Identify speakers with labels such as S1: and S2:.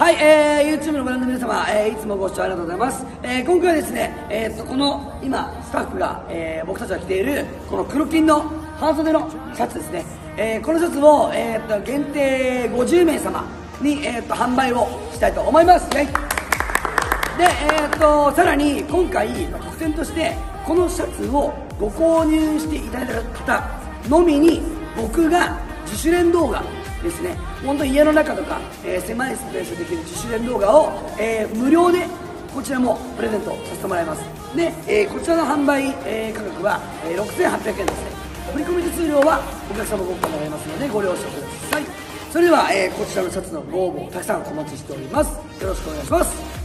S1: はい、えー、YouTube のご覧の皆様、えー、いつもご視聴ありがとうございます。えー、今回はですね、えー、と、この、今、スタッフが、えー、僕たちが着ている、この黒金の半袖のシャツですね。えー、このシャツを、えー、と、限定50名様に、えー、と、販売をしたいと思います。イェイで、えー、と、さらに、今回、特典として、このシャツをご購入していただいた方のみに、僕が自主練動画ですね。本当に家の中とか、えー、狭いスペースでできる自主練動画を、えー、無料でこちらもプレゼントさせてもらいます。で、えー、こちらの販売、え価格は、え6800円ですね。振込手数料はお客様ご負担になりますのでご了承ください。それでは、えこちらのシャツのご応募たくさんお待ちしております。よろしくお願いします。